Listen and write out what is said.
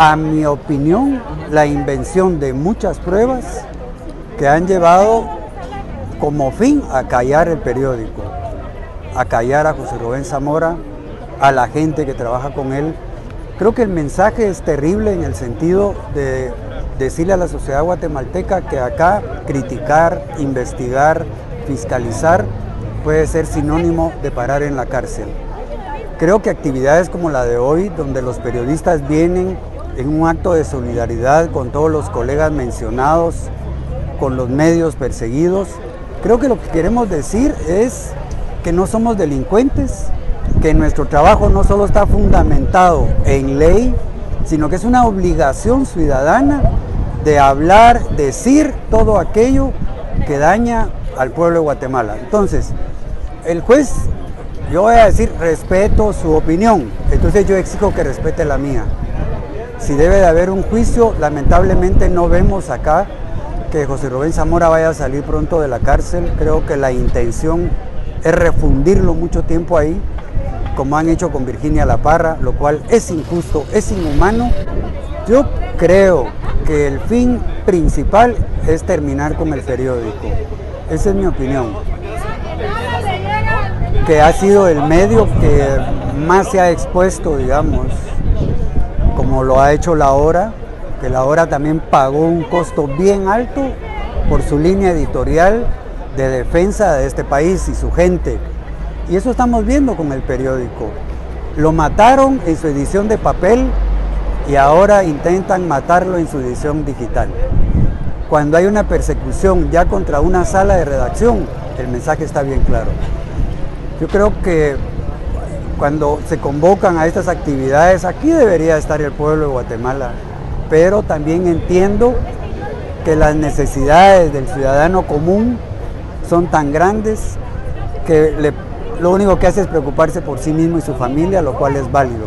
a mi opinión, la invención de muchas pruebas que han llevado como fin a callar el periódico, a callar a José Rubén Zamora, a la gente que trabaja con él. Creo que el mensaje es terrible en el sentido de decirle a la sociedad guatemalteca que acá criticar, investigar, fiscalizar puede ser sinónimo de parar en la cárcel. Creo que actividades como la de hoy, donde los periodistas vienen en un acto de solidaridad con todos los colegas mencionados, con los medios perseguidos, creo que lo que queremos decir es que no somos delincuentes, que nuestro trabajo no solo está fundamentado en ley, sino que es una obligación ciudadana de hablar, decir todo aquello que daña al pueblo de Guatemala. Entonces, el juez, yo voy a decir, respeto su opinión, entonces yo exijo que respete la mía. Si debe de haber un juicio, lamentablemente no vemos acá que José Rubén Zamora vaya a salir pronto de la cárcel. Creo que la intención es refundirlo mucho tiempo ahí, como han hecho con Virginia La Parra, lo cual es injusto, es inhumano. Yo creo que el fin principal es terminar con el periódico. Esa es mi opinión. Que ha sido el medio que más se ha expuesto, digamos, como lo ha hecho la hora, que la hora también pagó un costo bien alto por su línea editorial de defensa de este país y su gente. Y eso estamos viendo con el periódico. Lo mataron en su edición de papel y ahora intentan matarlo en su edición digital. Cuando hay una persecución ya contra una sala de redacción, el mensaje está bien claro. Yo creo que cuando se convocan a estas actividades, aquí debería estar el pueblo de Guatemala, pero también entiendo que las necesidades del ciudadano común son tan grandes que lo único que hace es preocuparse por sí mismo y su familia, lo cual es válido.